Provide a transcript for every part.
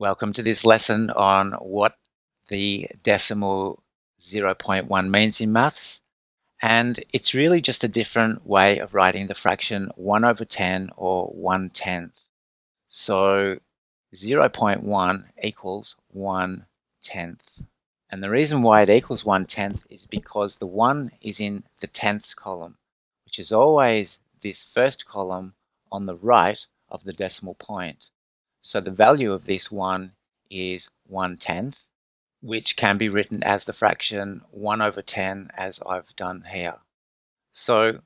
Welcome to this lesson on what the decimal 0.1 means in maths. And it's really just a different way of writing the fraction 1 over 10 or 1 tenth. So 0.1 equals 1 tenth. And the reason why it equals 1 tenth is because the 1 is in the tenths column, which is always this first column on the right of the decimal point. So the value of this one is 1 tenth, which can be written as the fraction 1 over 10 as I've done here. So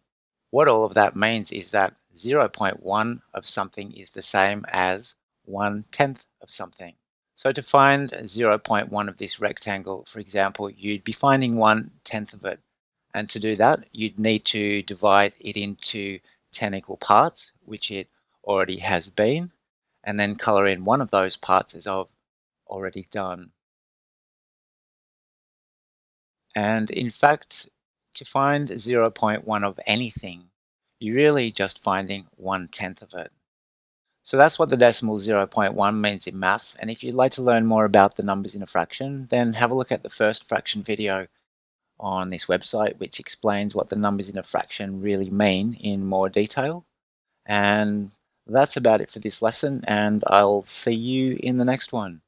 what all of that means is that 0.1 of something is the same as 1 tenth of something. So to find 0.1 of this rectangle, for example, you'd be finding 1 tenth of it. And to do that, you'd need to divide it into 10 equal parts, which it already has been and then color in one of those parts as I've already done. And in fact, to find 0.1 of anything, you're really just finding one tenth of it. So that's what the decimal 0.1 means in maths. And if you'd like to learn more about the numbers in a fraction, then have a look at the first fraction video on this website, which explains what the numbers in a fraction really mean in more detail. And that's about it for this lesson and I'll see you in the next one.